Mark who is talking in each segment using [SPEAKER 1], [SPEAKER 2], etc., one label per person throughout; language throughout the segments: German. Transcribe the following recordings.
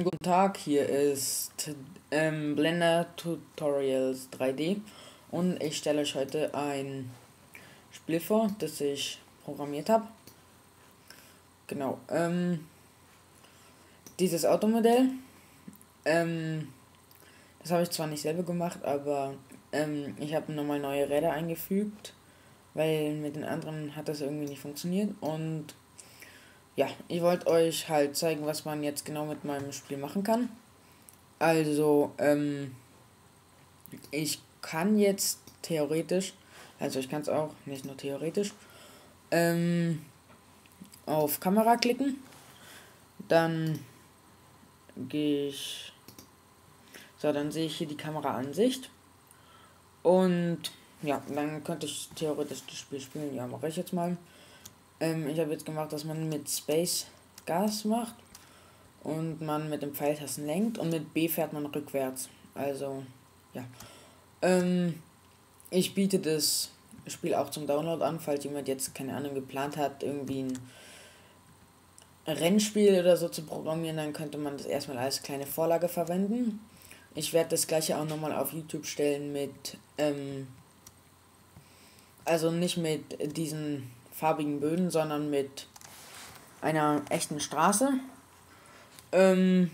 [SPEAKER 1] Guten Tag, hier ist ähm, Blender Tutorials 3D und ich stelle euch heute ein Spiel vor, das ich programmiert habe. Genau, ähm, dieses Automodell, ähm, das habe ich zwar nicht selber gemacht, aber ähm, ich habe nochmal neue Räder eingefügt, weil mit den anderen hat das irgendwie nicht funktioniert und ja, ich wollte euch halt zeigen, was man jetzt genau mit meinem Spiel machen kann. Also, ähm, ich kann jetzt theoretisch, also ich kann es auch, nicht nur theoretisch, ähm, auf Kamera klicken. Dann gehe ich, so, dann sehe ich hier die Kameraansicht. Und ja, dann könnte ich theoretisch das Spiel spielen. Ja, mache ich jetzt mal. Ähm, ich habe jetzt gemacht, dass man mit Space Gas macht und man mit dem Pfeiltasten lenkt und mit B fährt man rückwärts. Also, ja. Ähm, ich biete das Spiel auch zum Download an, falls jemand jetzt, keine Ahnung, geplant hat, irgendwie ein Rennspiel oder so zu programmieren, dann könnte man das erstmal als kleine Vorlage verwenden. Ich werde das gleiche auch nochmal auf YouTube stellen mit, ähm, also nicht mit diesen farbigen Böden, sondern mit einer echten Straße. Ähm,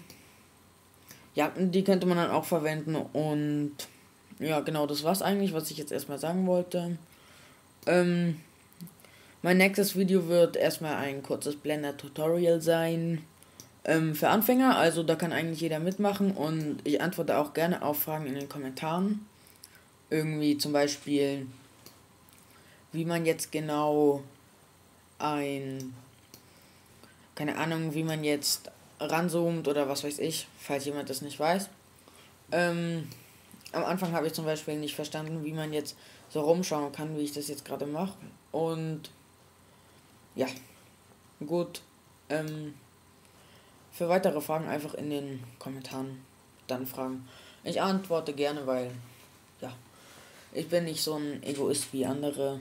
[SPEAKER 1] ja, die könnte man dann auch verwenden und ja, genau, das war's eigentlich, was ich jetzt erstmal sagen wollte. Ähm, mein nächstes Video wird erstmal ein kurzes Blender-Tutorial sein ähm, für Anfänger, also da kann eigentlich jeder mitmachen und ich antworte auch gerne auf Fragen in den Kommentaren. Irgendwie zum Beispiel, wie man jetzt genau ein, keine Ahnung, wie man jetzt ranzoomt oder was weiß ich, falls jemand das nicht weiß. Ähm, am Anfang habe ich zum Beispiel nicht verstanden, wie man jetzt so rumschauen kann, wie ich das jetzt gerade mache. Und ja, gut. Ähm, für weitere Fragen einfach in den Kommentaren dann fragen. Ich antworte gerne, weil ja, ich bin nicht so ein Egoist wie andere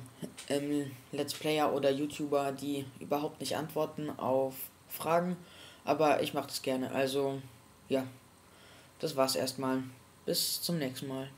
[SPEAKER 1] ähm, Let's Player oder YouTuber, die überhaupt nicht antworten auf Fragen. Aber ich mache das gerne. Also, ja, das war's erstmal. Bis zum nächsten Mal.